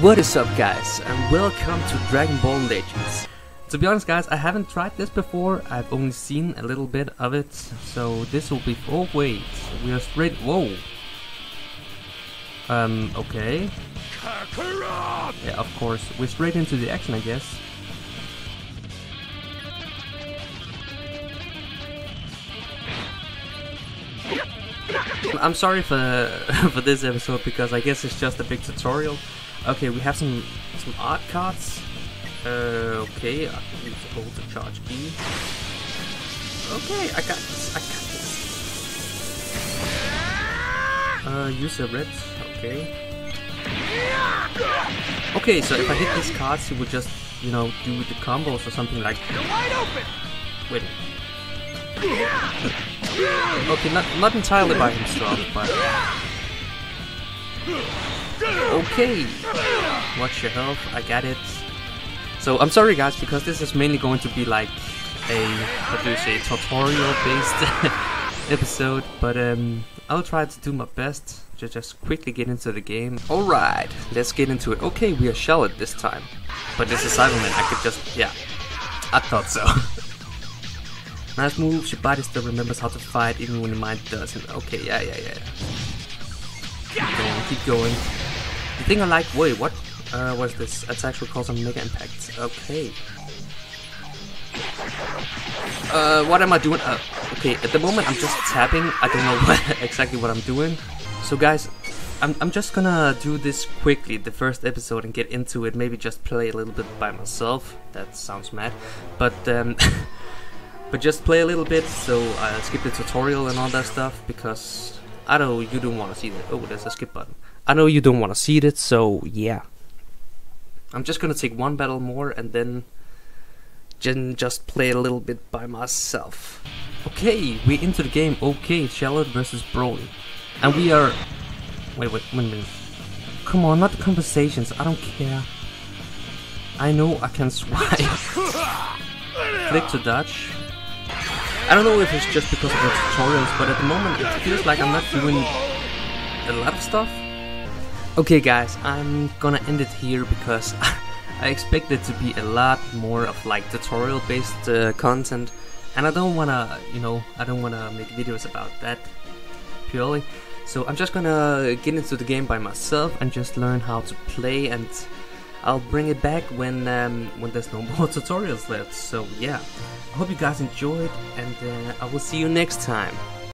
What is up guys and welcome to Dragon Ball Legends. To be honest guys, I haven't tried this before, I've only seen a little bit of it, so this will be- oh wait, we are straight- whoa. Um, okay. Yeah, of course, we're straight into the action I guess. I'm sorry for for this episode because I guess it's just a big tutorial. Okay, we have some some art cards. Uh, okay, I can use hold the charge key. Okay, I got this. I got this. Uh, use a red. Okay. Okay, so if I hit these cards, he would just, you know, do the combos or something like. Wide open. Wait. Okay, not not entirely by himself, but okay. Watch your health. I got it. So I'm sorry, guys, because this is mainly going to be like a what do you say tutorial-based episode, but um, I'll try to do my best to just quickly get into the game. All right, let's get into it. Okay, we are Shallot this time, but this is Saibaman. I could just yeah, I thought so. Nice move, your body still remembers how to fight even when the mind doesn't. Okay, yeah, yeah, yeah. Keep going, keep going. The thing I like, wait, what? Uh, what's this? Attacks will cause a mega impact. Okay. Uh, what am I doing? Uh, okay, at the moment I'm just tapping. I don't know what, exactly what I'm doing. So guys, I'm, I'm just gonna do this quickly, the first episode, and get into it. Maybe just play a little bit by myself. That sounds mad. But, um... but just play a little bit so I'll skip the tutorial and all that stuff because I know you don't want to see that. Oh, there's a skip button. I know you don't want to see it, so yeah. I'm just gonna take one battle more and then just play a little bit by myself. Okay, we're into the game. Okay, Shallot versus Broly, and we are. Wait, wait, wait a minute. Come on, not the conversations. I don't care. I know I can swipe. Click to dodge. I don't know if it's just because of the tutorials, but at the moment it feels like I'm not doing a lot of stuff. Okay guys, I'm gonna end it here because I expect it to be a lot more of like tutorial based uh, content and I don't wanna, you know, I don't wanna make videos about that purely. So I'm just gonna get into the game by myself and just learn how to play and I'll bring it back when um, when there's no more tutorials left. So yeah, I hope you guys enjoyed, and uh, I will see you next time.